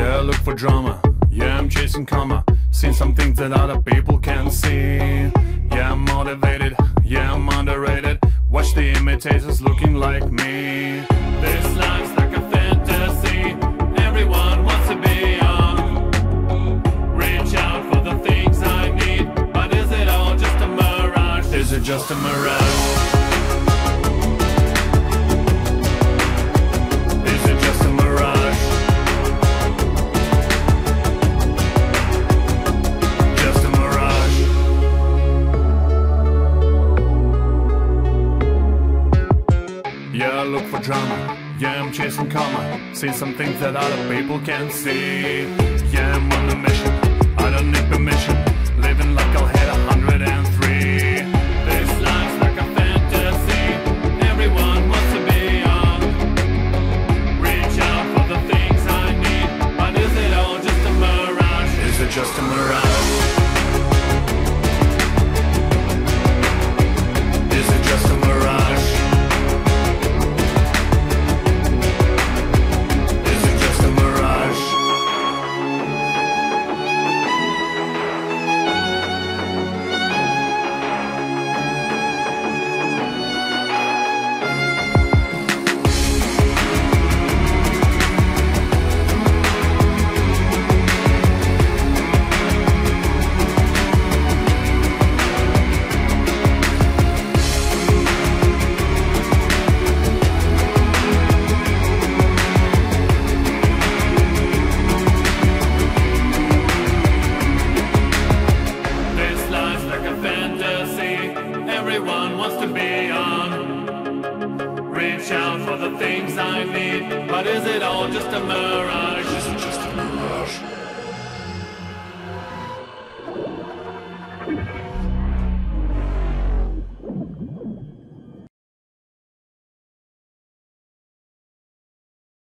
look for drama. Yeah, I'm chasing karma. Seen some things that other people can't see. Yeah, I'm motivated. Yeah, I'm underrated. Watch the imitators looking like me. This life's like a fantasy. Everyone wants to be on. Reach out for the things I need. But is it all just a mirage? Is it just a mirage? Yeah, I look for drama. Yeah, I'm chasing karma. See some things that other people can't see. Yeah, I'm on a mission. I don't need permission. Living like I'll hit a hundred and three. This life's like a fantasy. Everyone wants to be on. Reach out for the things I need. But is it all just a mirage? Is it just a mirage? everyone wants to be on. Reach out for the things I need, but is it all just a mirage? Is it just a mirage?